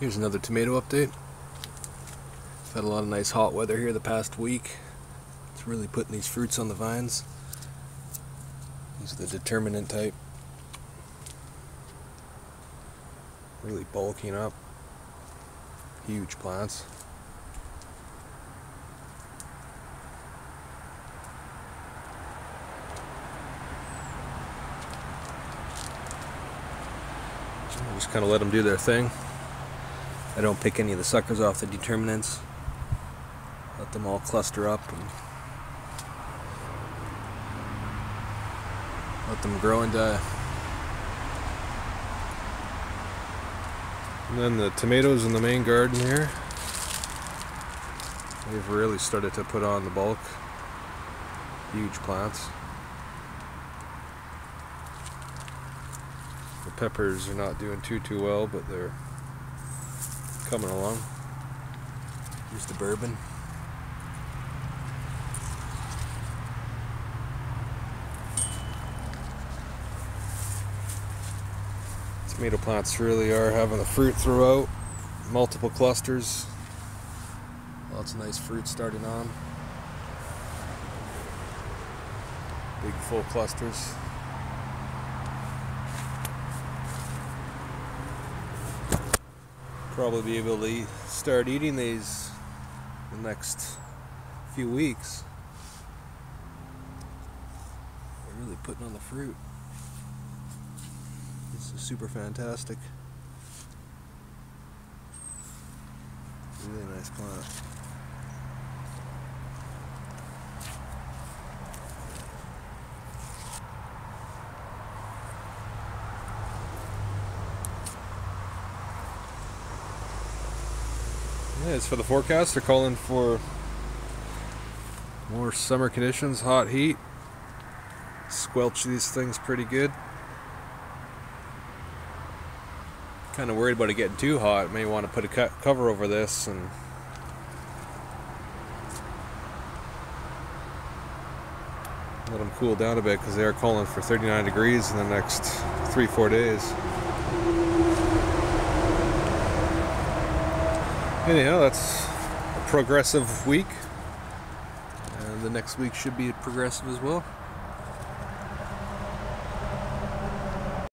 Here's another tomato update. We've had a lot of nice hot weather here the past week. It's really putting these fruits on the vines. These are the determinant type. Really bulking up. Huge plants. Just kind of let them do their thing. I don't pick any of the suckers off the determinants. Let them all cluster up and let them grow and die. And then the tomatoes in the main garden here. They've really started to put on the bulk. Huge plants. The peppers are not doing too too well, but they're coming along. Here's the bourbon. Tomato plants really are having the fruit throughout. Multiple clusters. Lots of nice fruit starting on. Big full clusters. Probably be able to start eating these the next few weeks. They're really putting on the fruit. This is super fantastic. Really nice plant. As for the forecast, they're calling for more summer conditions, hot heat. Squelch these things pretty good. Kind of worried about it getting too hot. May want to put a cover over this and let them cool down a bit because they are calling for 39 degrees in the next three, four days. Anyhow, that's a progressive week. And the next week should be progressive as well.